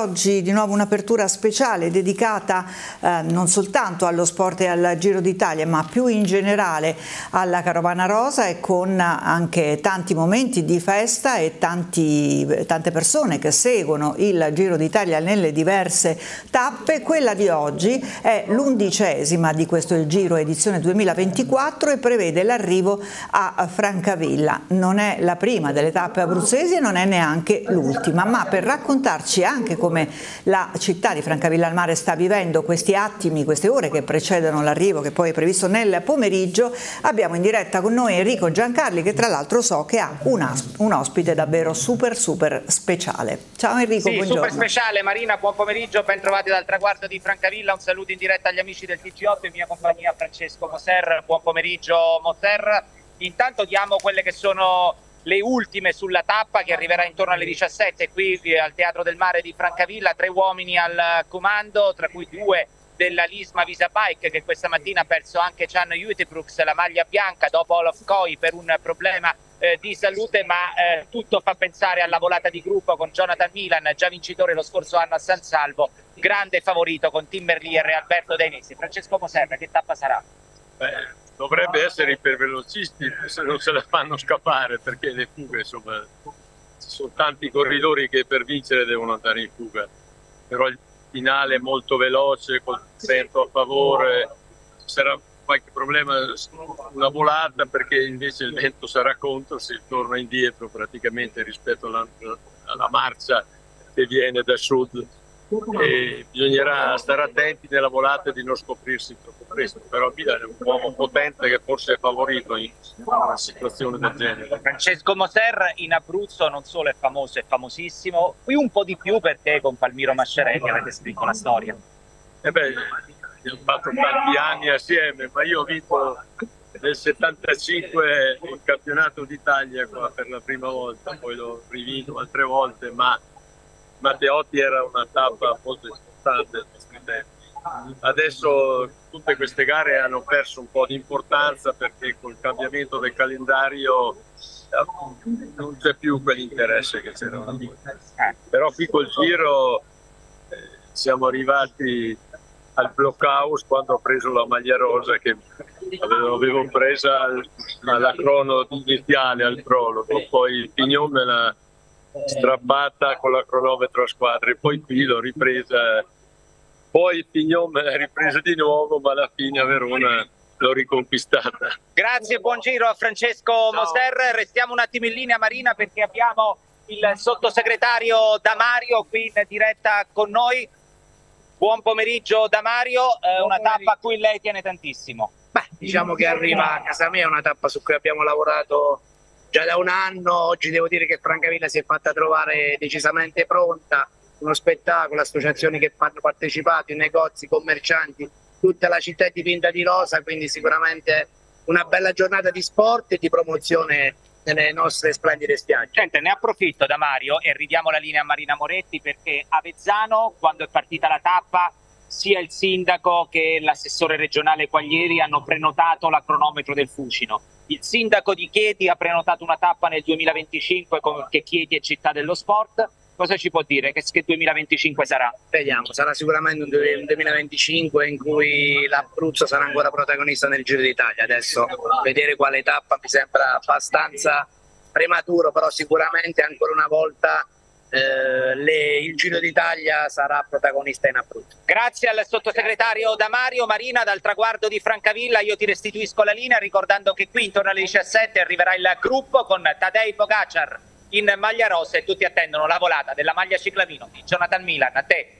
Oggi di nuovo un'apertura speciale dedicata eh, non soltanto allo sport e al Giro d'Italia ma più in generale alla Carovana Rosa e con anche tanti momenti di festa e tanti, tante persone che seguono il Giro d'Italia nelle diverse tappe. Quella di oggi è l'undicesima di questo Giro edizione 2024 e prevede l'arrivo a Francavilla. Non è la prima delle tappe abruzzesi e non è neanche l'ultima ma per raccontarci anche come la città di Francavilla al Mare sta vivendo questi attimi, queste ore che precedono l'arrivo che poi è previsto nel pomeriggio. Abbiamo in diretta con noi Enrico Giancarli che tra l'altro so che ha un, un, ospite davvero super super speciale. Ciao Enrico, sì, buongiorno. super speciale Marina, buon pomeriggio, ben trovati dal traguardo di Francavilla, un saluto in diretta agli amici del TG8 in mia compagnia Francesco Moser, buon pomeriggio Moser. Intanto diamo quelle che sono le ultime sulla tappa che arriverà intorno alle 17 qui eh, al Teatro del Mare di Francavilla, tre uomini al comando, tra cui due della Lisma Visa Bike che questa mattina ha perso anche Chan Jutebrooks, la maglia bianca dopo Olof Koi per un problema eh, di salute, ma eh, tutto fa pensare alla volata di gruppo con Jonathan Milan, già vincitore lo scorso anno a San Salvo, grande favorito con Tim Merlier e Alberto Denisi. Francesco Moserra, che tappa sarà? Beh dovrebbe essere ipervelocisti se non se la fanno scappare perché le fughe insomma ci sono tanti corridori che per vincere devono andare in fuga. Però il finale è molto veloce col vento a favore. Sarà qualche problema una volata perché invece il vento sarà contro si torna indietro praticamente rispetto alla, alla marcia che viene da sud e bisognerà stare attenti nella volata di non scoprirsi troppo presto, però Milan è un uomo potente che forse è favorito in una situazione del genere. Francesco Moser in Abruzzo non solo è famoso, è famosissimo, qui un po' di più perché con Palmiro Masciarelli avete scritto la storia. Eh beh, abbiamo fatto tanti anni assieme, ma io ho vinto nel 75 il campionato d'Italia per la prima volta, poi l'ho rivinto altre volte, ma Matteotti era una tappa molto importante. Adesso tutte queste gare hanno perso un po' di importanza perché col cambiamento del calendario eh, non c'è più quell'interesse che c'era Però qui col giro eh, siamo arrivati al blockhouse quando ho preso la maglia rosa che avevo presa alla crono iniziale al prologo, poi il Pignon me la strappata con la cronometro a squadre, poi qui l'ho ripresa, poi il Pignon me l'ha ripresa di nuovo, ma alla fine a Verona l'ho riconquistata. Grazie, buon giro a Francesco Ciao. Moster, restiamo un attimo in linea Marina perché abbiamo il sottosegretario Damario qui in diretta con noi. Buon pomeriggio Damario, eh, una tappa a cui lei tiene tantissimo. Beh, diciamo che arriva a casa mia, è una tappa su cui abbiamo lavorato già da un anno, oggi devo dire che Francavilla si è fatta trovare decisamente pronta, uno spettacolo, associazioni che hanno partecipato, i negozi, commercianti, tutta la città è dipinta di rosa, quindi sicuramente una bella giornata di sport e di promozione nelle nostre splendide spiagge. Gente, ne approfitto da Mario e ridiamo la linea a Marina Moretti perché a Vezzano, quando è partita la tappa, sia il sindaco che l'assessore regionale Quaglieri hanno prenotato la cronometro del Fucino il sindaco di Chieti ha prenotato una tappa nel 2025 che Chieti è città dello sport. Cosa ci può dire? Che, che 2025 sarà? Vediamo, sarà sicuramente un 2025 in cui l'Abruzzo sarà ancora protagonista nel Giro d'Italia. Adesso vedere quale tappa mi sembra abbastanza prematuro, però sicuramente ancora una volta eh, le, il Giro d'Italia sarà protagonista in Abruzzo. Grazie al sottosegretario Damario. Marina, dal traguardo di Francavilla io ti restituisco la linea ricordando che qui intorno alle 17 arriverà il gruppo con Tadei Pogacar in maglia rossa e tutti attendono la volata della maglia ciclamino di Jonathan Milan. A te.